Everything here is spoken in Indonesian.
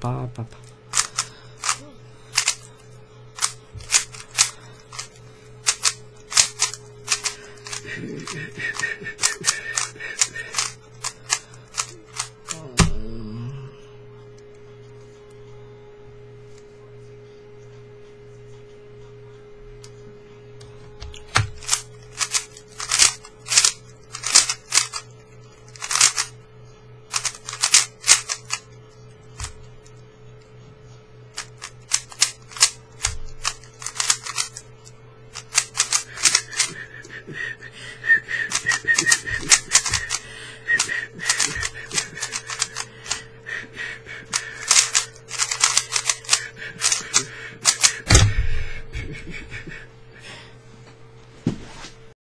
pa pa pa.